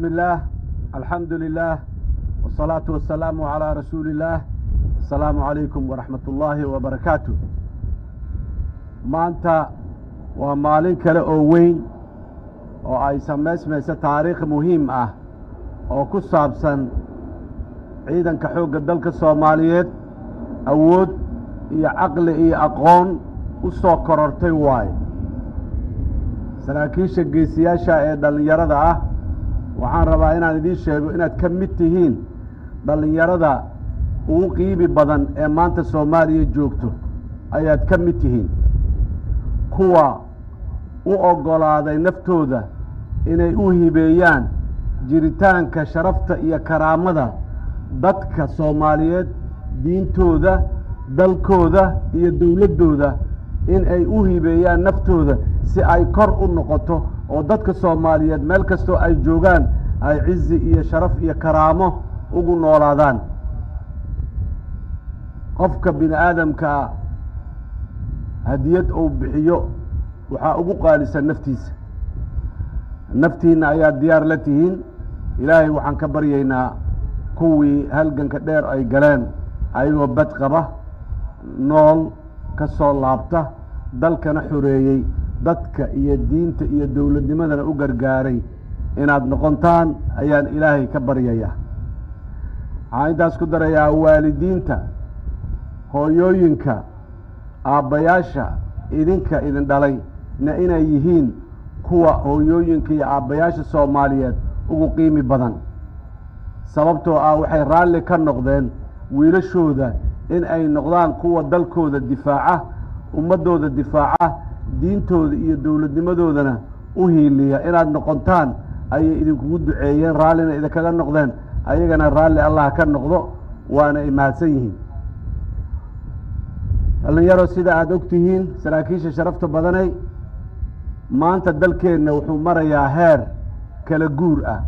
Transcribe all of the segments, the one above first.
بسم الله الحمد لله والصلاة والسلام على رسول الله السلام عليكم ورحمة الله وبركاته maanta waa maalin kale oo weyn oo ay samaysmayso taariikh muhiim ah oo ku saabsan ciidanka xoogga dalka soomaaliyeed awood iyo caqli iyo aqoon u soo korortay waaye saraakiisha geesiyaasha ee dhallinyarada ah waxaan rabaa inaan idiin sheego inaad ka mid tihiin dhallinyarada ugu qiimi badan ee maanta soomaaliya joogto. Ayaad ka mid tihiin. Kuwa u oggolaaday naftooda inay u hibeeyaan jiritaanka sharafta iyo karaamada dadka soomaaliyeed diintooda dalkooda iyo dowladdooda in ay u hibeeyaan naftooda si ay kor u noqoto oo dadka soomaaliyeed meel kastoo ay joogaan ay cizi iyo sharaf iyo karaamo ugu noolaadaan. Qofka bini aadamkaa hadiyad uu bixiyo waxaa ugu qaalisan naftiisa. Naftiinna ayaa diyaar la tihiin. Ilaahay waxaan ka baryaynaa kuwii halganka dheer ay galeen ayagoo bad qaba nool ka soo laabta dalkana xoreeyey dadka iyo diinta iyo dowladnimadana u gargaaray inaad noqontaan ayaan ilaahay ka baryayaa. Waxaan intaas ku darayaa waalidiinta hooyooyinka aabbayaasha idinka idin dhalay na inay yihiin kuwa hooyooyinka iyo aabbayaasha soomaaliyeed ugu qiimi badan. Sababtoo ah waxay raalli ka noqdeen wiilashooda in ay noqdaan kuwa dalkooda difaaca ummaddooda difaaca diintooda iyo dowladnimadoodana u hiiliya. Inaad noqontaan ayay idinkugu duceeyeen raallina idinkaga noqdeen. Ayagana raalli allah ka noqdo waana imahadsan yihiin. Dhallinyaro sida aada og tihiin saraakiisha sharafta badanay maanta dalkeenna wuxuu marayaa heer kala guur ah.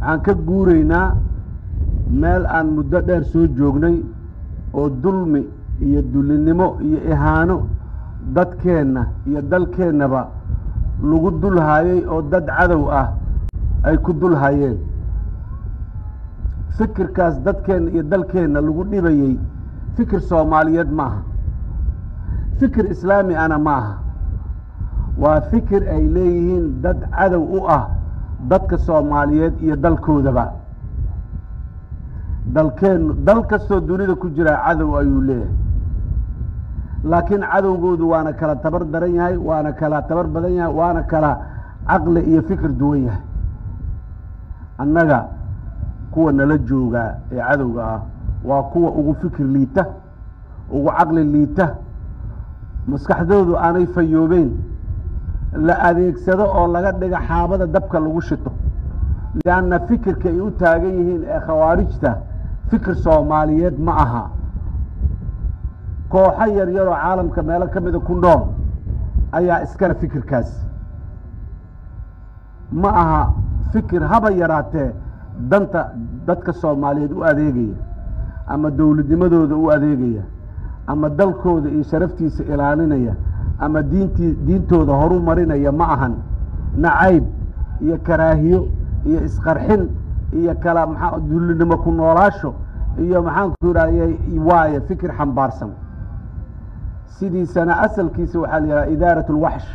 Waxaan ka guuraynaa meel aan muddo dheer soo joognay oo dulmi iyo dullinimo iyo ihaano dadkeenna iyo dalkeennaba lagu dulhayay oo dad cadow ah ay ku dulhayeen fikirkaas dadkeenna iyo dalkeenna lagu dhibayey fikir soomaaliyeed ma aha fikir islaami ana ma aha waa fikir ay leeyihiin dad cadow u ah dadka soomaaliyeed iyo dalkoodaba. Dalkeennu dal kastoo dunida ku jiraa cadow ayuu leeyahay laakiin cadowgoodu waana kala tabar daran yahay waana kala tabar badan yahay waana kala caqli iyo fikir duwan yahay. Annaga kuwa nala joogaa ee cadowga ah waa kuwa ugu fikir liita ugu caqli liita. Maskaxdoodu aanay fayoobeyn la adeegsado oo laga dhiga xaabada dabka lagu shito. Lianna fikirka ay u taagan yihiin ee khawaarijta fikir soomaaliyeed ma aha kooxo yar yaroo caalamka meelo ka mida ku nool ayaa iskale fikirkaas. Ma aha fikir haba yaraatee danta dadka soomaaliyeed u adeegaya ama dowladnimadooda u adeegaya ama dalkooda iyo sharaftiisa ilaalinaya ama diintii diintooda horu marinaya ma ahan. Nacayb iyo karaahiyo iyo isqarxin iyo kala maxaa dullinimo ku noolaasho iyo maxaanku idhahday waaye fikir xambaarsan sidiisana asalkiisa waxaa la yidhaha idaarat اlwaxsh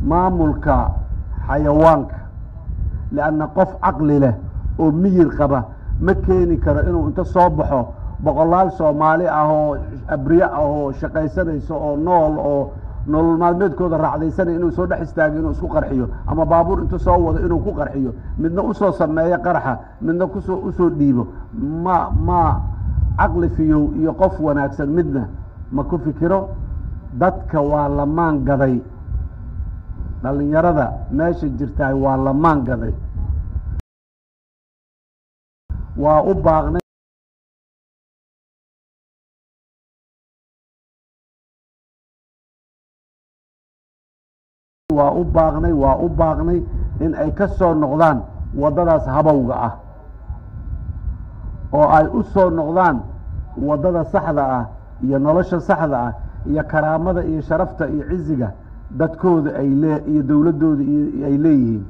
maamulka xayawaanka. Lianna qof caqli leh oo miyir qaba ma keeni karo inuu inta soo baxo boqolaal soomaali ah oo abriye ah oo shaqaysanayso oo nool oo nolol maalmeedkooda raacdaysanay inuu soo dhex istaago inuu isku qarxiyo ama baabuur intu soo wado inuu ku qarxiyo midna u soo sameeyo qaraxa midna ku soo u soo dhiibo. Ma ma caqli fiyow iyo qof wanaagsan midna ma ku fikiro? Dadka waa la maan gaday. Dhallinyarada meesha jirtaay waa la maan gaday. Waa u baaqnay. Waa u baaqnay waa u baaqnay in ay ka soo noqdaan waddadaas habowga ah. Oo ay u soo noqdaan waddada saxda ah iyo nolosha saxda ah iyo karaamada iyo sharafta iyo ciziga dadkooda ay iyo dowladdooda ay leeyihiin.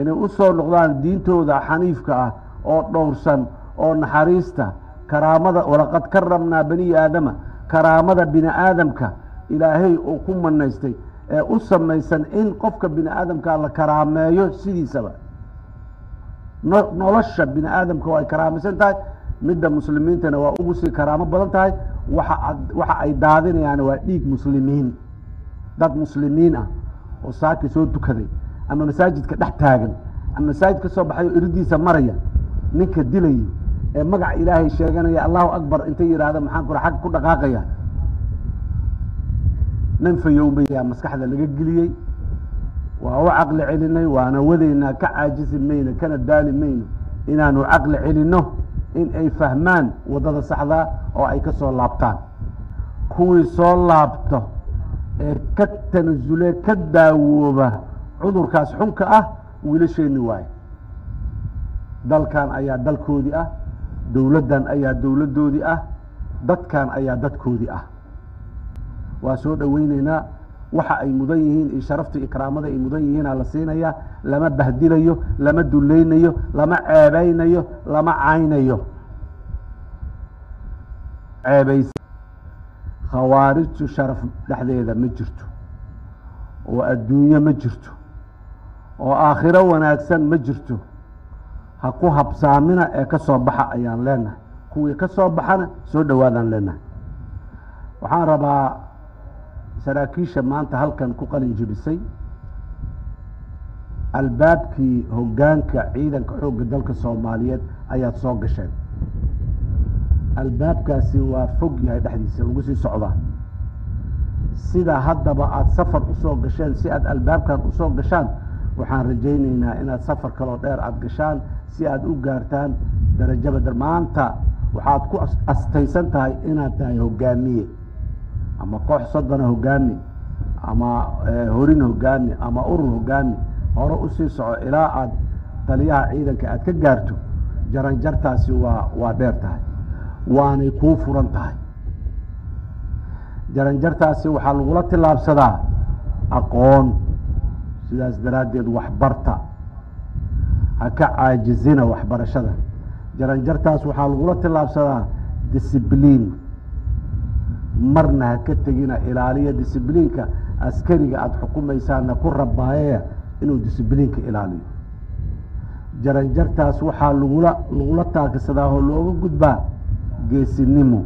Inay u soo noqdaan diintooda xaniifka ah oo dhowrsan oo naxariista. Karaamada walaqad karamnaa bani aadama. Karaamada bini aadamka ilaahay uu ku manaystay ee u samaysan in qofka bini aadamka la karaameeyo sidiisaba. No- nolosha bini aadamka ay karaamaysan tahay midda muslimiintana waa ugu sii karaamo badan tahay waxa ay daadinayaan waa dhiig muslimiin. Dad muslimiin ah oo saaki soo tukaday ama masaajidka dhex taagan ama masaajid ka soo baxay oo iridiisa maraya ninka dilayo ee magaca ilaahay sheeganaya allahu akbar intay yidhaahda maxaan kura xag ku dhaqaaqaya nin fayowmayaa maskaxda laga geliyey. Waa u caqli celinay waana wadaynaa ka caajisi mayno kana daali mayno. Inaanu caqli celinno in ay fahmaan waddada saxdaa oo ay ka soo laabtaan. Kuwii soo laabto ee ka tanasulee ka daawooba cudurkaas xunka ah wiilasheenni waaye. Dalkan ayaa dalkoodii ah dowladdan ayaa dowladdoodii ah dadkan ayaa dadkoodii ah. Waa soo dhoweyneynaa waxa ay mudan yihiin iyo sharafta iyo karaamada ay mudan yihiinaa la siinayaa lama bahdilayo lama dulaynayo lama ceebeynayo lama caynayo. Ceebaysa. Khawaarijtu sharaf dhexdeeda ma jirto oo adduunyo ma jirto oo aakhiro wanaagsan ma jirto. Ha ku habsaamina ee ka soo baxa ayaan leenahay. Kuwii ka soo baxana soo dhowaadaan leenahay. Waxaan rabaa saraakiisha maanta halkan ku qalin jebisay albaabkii hoggaanka ciidanka xoogga dalka soomaaliyeed ayaad soo gasheen. Albaabkaasi waa fog yahay dhexdiisa lagu sii socdaa sida haddaba aada safar u soo gasheen si aad albaabkan u soo gashaan waxaan rajayneynaa inaad safar kaloo dheer aada gashaan si aad u gaartaan darajaba dar maanta waxaad ku as- astaysan tahay inaad tahay hogaamiye ama koox soddona hogaami ama eh, horin hogaami ama urur hogaami hore u sii soco ilaa aad taliyaha ciidanka aad ka gaarto jaranjartaasi waa waa dheer tahay waanay kuu furan tahay. Jaranjartaasi waxaa lagula tillaabsadaa aqoon sidaas daraaddeed waxbarta ha ka caajizina waxbarashada. Jaranjartaas waxaa lagula tillaabsadaa discibliin marna ha ka tegina ilaaliya discibliinka askariga aada xukumaysaana ku rabaayaya inuu discibliinka ilaaliyo. Jaranjartaas waxaa lagula lagula taakasadaa oo looga gudbaa geesinimo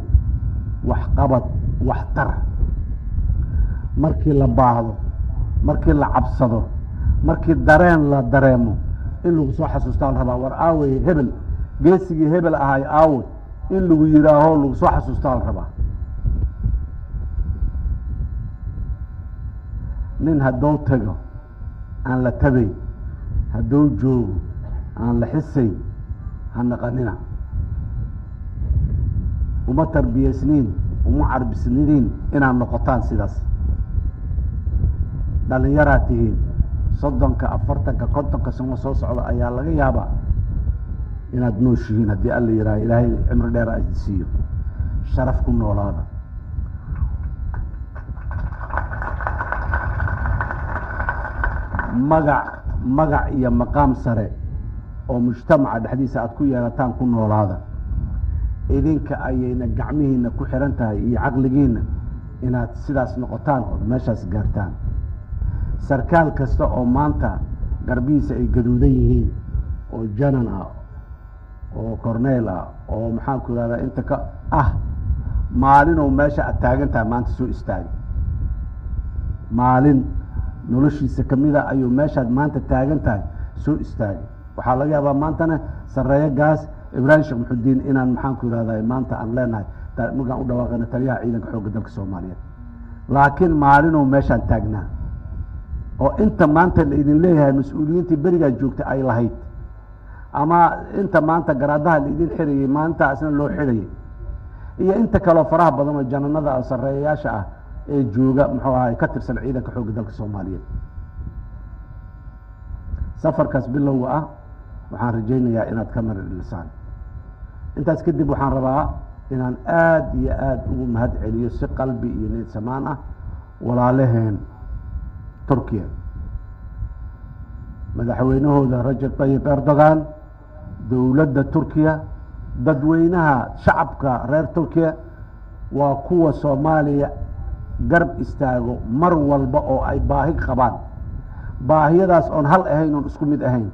waxqabad waxtar markii la baahdo markii la cabsado markii dareen la dareemo in lagu soo xasuustaa la rabaa war aawey hebel geesigii hebel ahay aawe in lagu yidhaaho lagu soo xasuustaa la rabaa nin hadduu tago aan la tabayn hadduu joogo aan la xisayn ha naqanina. Uma tarbiyaysniin uma carbisnidiin inaad noqotaan sidaas. Dhallinyaraad tihiin soddonka afartanka kontonka sano soo socda ayaa laga yaabaa inaad nooshihiin haddii alla yihaaha ilaahay cimri dheer a siiyo sharaf ku noolaada magac magac iyo maqaam sare oo mujtamaca dhexdiisa aad ku yeelataan ku noolaada. Idinka ayayna gacmihiina ku xihan tahay iyo caqligiina inaad sidaas noqotaan ood meeshaas gaartaan. Sarkaal kasta oo maanta garbihiisa ay gaduudan yihiin oo janan ah oo corneel ah oo maxaanku ihahdaa inta ka ah maalinuu meesha aad taagan tahay maanta soo istaagay maalin noloshiisa kamida ayuu meeshaad maanta taagan tahay soo istaagay waxaa laga yaabaa maantana sareeyo gaas. Ibraahim sheekh muxudiin inaan maxaanku ihahdaa maanta aan leenahay markaan u dhawaaqana taliyaha ciidanka xoogga dalka soomaaliyeed. Laakiin maalinuu meeshaan taagnaa. Oo inta maanta la idin leeyahay mas'uuliyiintii berigaa joogta ay lahayd. Ama inta maanta garaadaha la idin xirayay maalintaasna loo xidhayay iyo inta kaleo faraha badan oo jananada sareeyayaasha ah ee jooga muxuu ahay ka tirsan ciidanka xoogga dalka soomaaliyeed. Safarkaas bilowga ah waxaan rajaynayaa inaad ka mari dhilisaan intaas kadib waxaan rabaa inaan aada iyo aada ugu mahad celiyo si qalbi iyo niyad samaan ah walaalaheen turkiya. Madaxweynahooda rajab tayib erdogan dowladda turkiya dadweynaha shacabka reer turkiya waa kuwa soomaaliya garab istaago mar walba oo ay baahi qabaan. Baahiyadaas oon hal ahayn oon isku mid ahayn.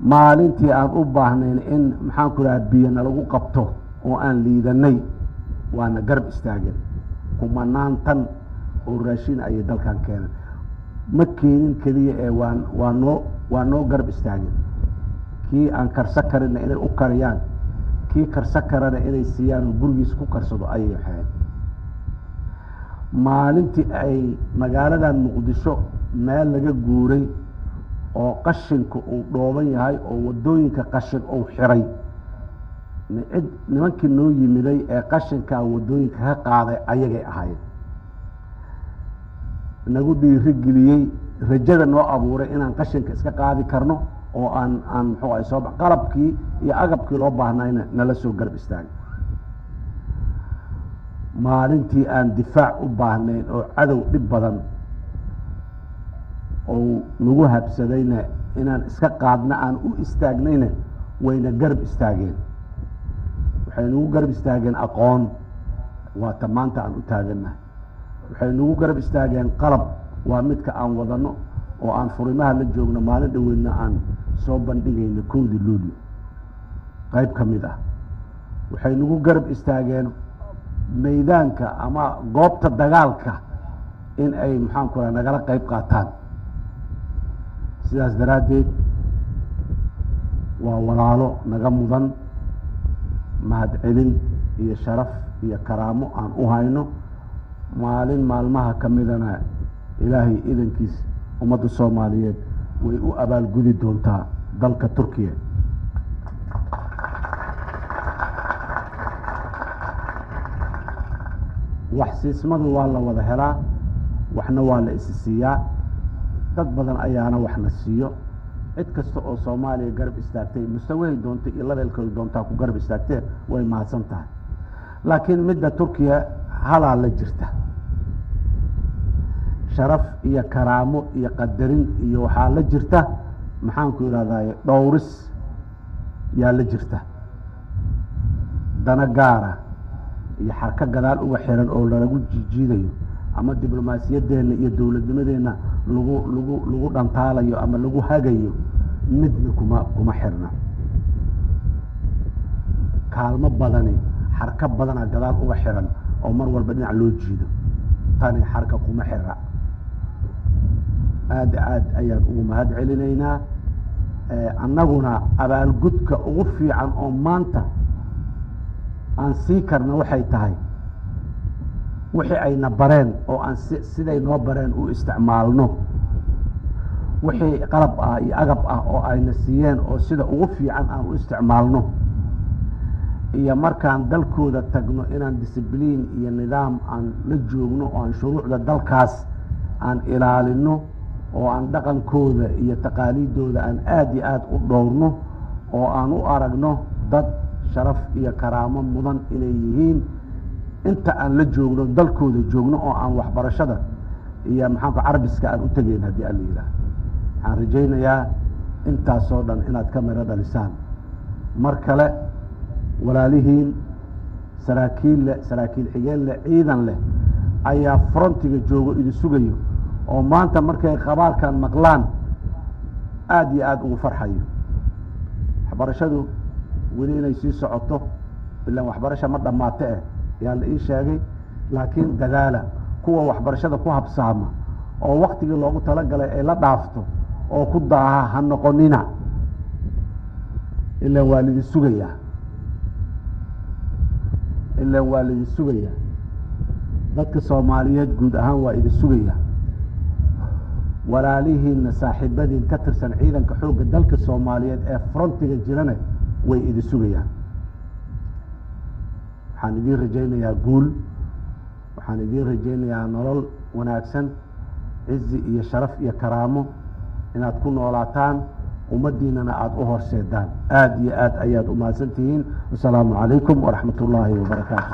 Maalintii aan u baahnayn in maxaan ku dhaha biyo nalagu qabto oo aan liidanay waana garab istaageen kumanaan tan oo raashin ayay dalkan keeneen. Ma keenin keliya ee waan waa noo waa noo garab istaageen kii aan karso karina inay u kariyaan kii karso karana inay siiyaan oo gurigiisa ku karsado ayay waxeen maalintii ay magaaladan muqdisho meel laga guuray oo qashinka uu dhooban yahay oo waddooyinka qashin uu xiray. Cid nimankii noo yimiday ee qashinkaa waddooyinka ka qaaday ayagay ahayd nagu dhiiri geliyey rajada noo abuuray inaan qashinka iska qaadi karno oo aan aan muxuu ahay soo qalabkii iyo agabkii loo baahnayna nala soo garab istaagay maalintii aan difaac u baahnayn oo cadow dhib badan oo nagu habsadayna inaan iska qaadna aan u istaagnayna wayna garab istaageen. Waxay nagu garab istaageen aqoon. Waata maanta aan u taagannahay. Waxay nagu garab istaageen qalab. Waa midka aan wadano oo aan furimaha la joogno maalin dhaweydna aan soo bandhigayno kowdii luulyo. Qayb ka mid ah. Waxay nagu garab istaageen maydaanka ama goobta dagaalka in ay maxaan ku nagala qayb qaataan. Sidaas daraaddeed waa walaalo naga mudan mahadcelin iyo sharaf iyo karaamo aan u hayno. Maalin maalmaha ka midana ilaahay idankiis ummadda soomaaliyeed way u abaalgudi doontaa dalka turkiya wax siismadu waa la wada helaa waxna waa la isi siiyaa. Dad badan ayaana waxna siiyo. Cid kasta oo soomaaliya garab istaagtay mustawahay doontay iyo labeelkooda doontaa ku garab istaagtee way mahadsan tahay. Laakiin midda turkiya halaa la jirta. Sharaf iyo karaamo iyo qadarin iyo waxaa la jirta. Maxaanku idhahdaye dhowris yaa la jirta. Dana gaara iyo xarka gadaal uga xiran oo lalagu jiijiidayo ama diblomaasiyaddeenna iyo dowladnimadeenna lagu lagu lagu dhantaalayo ama lagu hagayo midna kuma kuma xirna. Kaalmo badani xarka badana gadaal uga xiran oo mar walba dhinac loo jiido. Tani xarka kuma xira aada aad ayaan ugu mahad celinaynaa annaguna abaalgudka ugu fiican oo maanta aan sii karna waxay tahay. Wixii ayna bareen oo aan si siday noo bareen u isticmaalno. Wixii qalab ah iyo agab ah oo ayna siiyeen oo sida ugu fiican aan u isticmaalno. Iyo markaan dalkooda tagno inaan discibliin iyo nidaam aan la joogno oo aan shuruucda dalkaas aan ilaalino oo aan dhaqankooda iyo taqaaliiddooda aan aada iyo aada u dhowrno oo aan u aragno dad sharaf iyo karaamo mudan inay yihiin. Inta aan la joogno dalkooda joogno oo aan waxbarashada iyo maxaanku carabiska aan u tegeyn haddii alla yidhaah waxaan rajaynayaa intaasoo dhan inaad ka miro dhalisaan. Mar kale walaalihiin saraakiil leh saraakiil xigeen leh ciidan leh ayaa frontiga joogo idin sugayo oo maanta markay qabaalkan maqlaan aada iyo aada ugu farxayo. Waxbarashadu weli inay sii socoto. Ilaan waxbarasha ma dhammaato eh. Yaa la ii sheegay. Laakiin dadaala kuwa waxbarashada ku habsaama oo waktigii loogu talagalay ay la dhaafto oo ku daaha ha noqonina ilaan waa lidin sugayaa ilaan waa lidin sugayaa dadka soomaaliyeed guud ahaan waa idin sugayaa walaalihiinna saaxiibadiin ka tirsan ciidanka xoogga dalka soomaaliyeed ee frontiga jirane way idin sugayaan waxaan idiin rajaynayaa guul waxaan idiin rajaynayaa nolol wanaagsan cizi iyo sharaf iyo karaamo inaad ku noolaataan ummaddiinana aada u horseedaan. Aada iyo aad ayaad umahadsan tihiin wasalaamu calaykum waraxmat ullaahi wabarakaatu